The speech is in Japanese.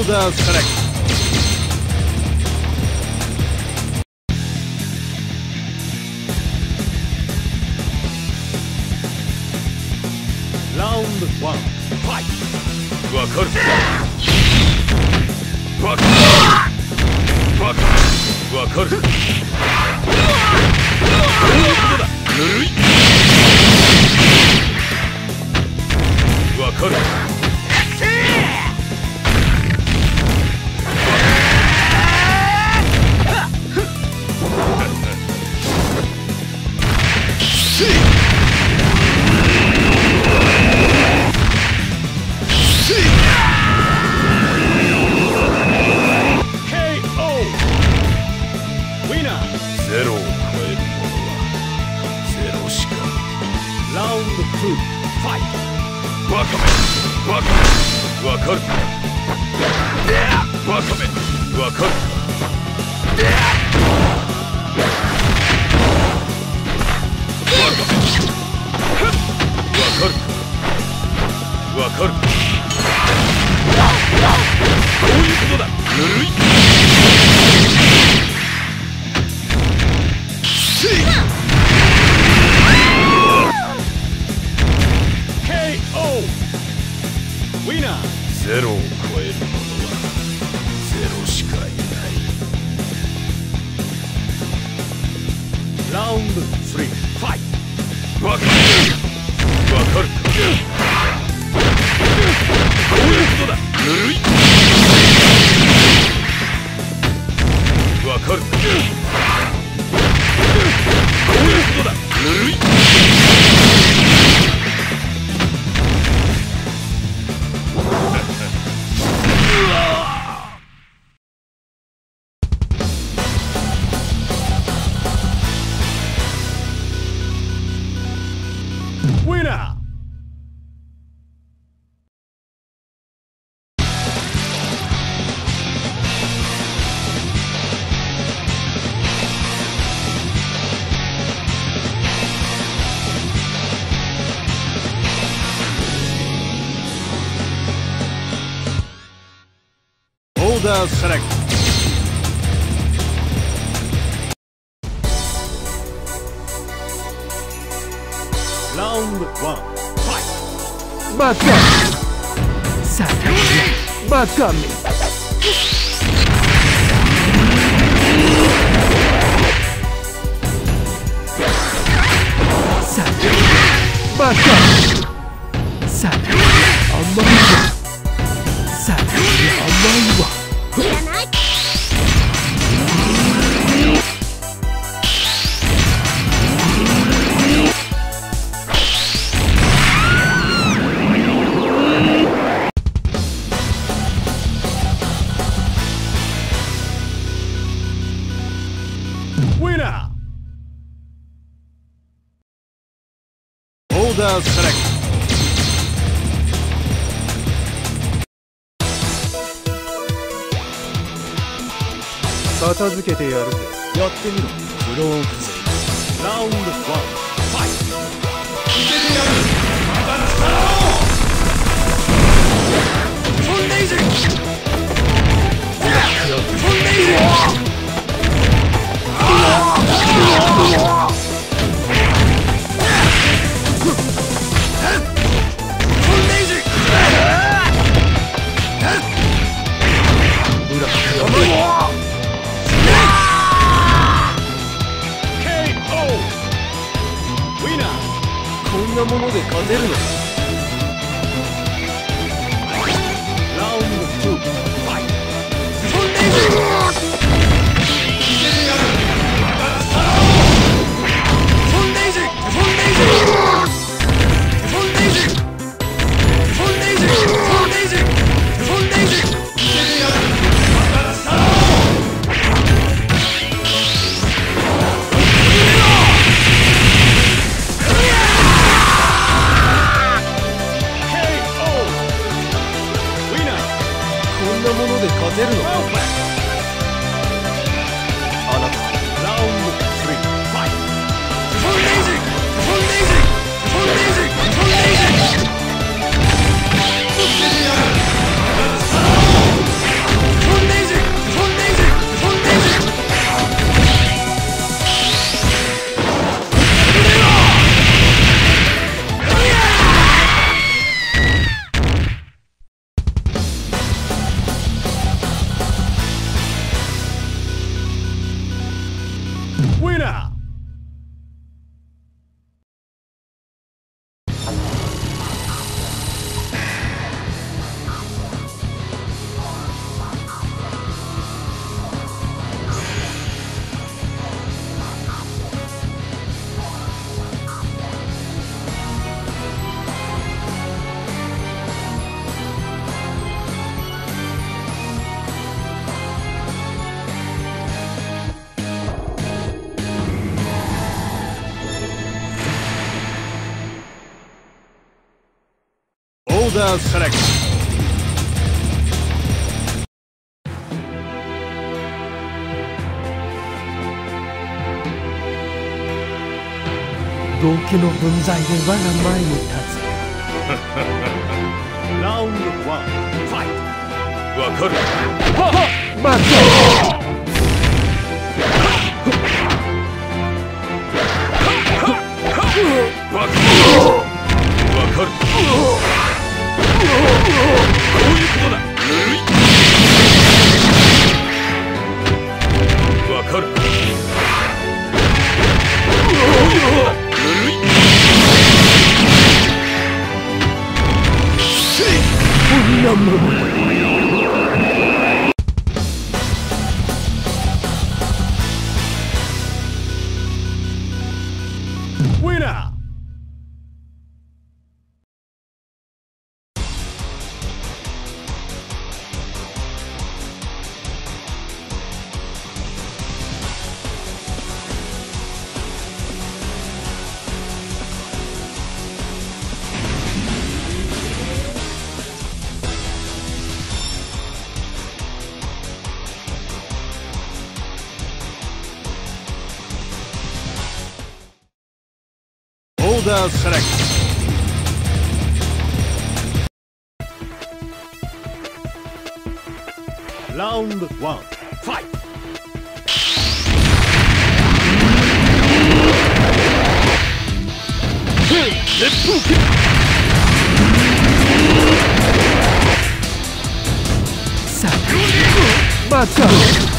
Order select. Round one, fight. わかるバカバカわかるやっわかる。わかる。こういうことだぬる。い uda. Round one. Fight! Bakami! Sakami! Bakami! Sakami! Bakami! Sakami! Amaya! Winner! Order select. 片付けてやるぜやってみろブロークゼラウンド1ファイトんなもので勝てるのか？ラウンド2ファイウ もので勝てるの ザーセ同期の分際で我が前に立つラウンドワンファイト Select. Round one. Fight! Battle!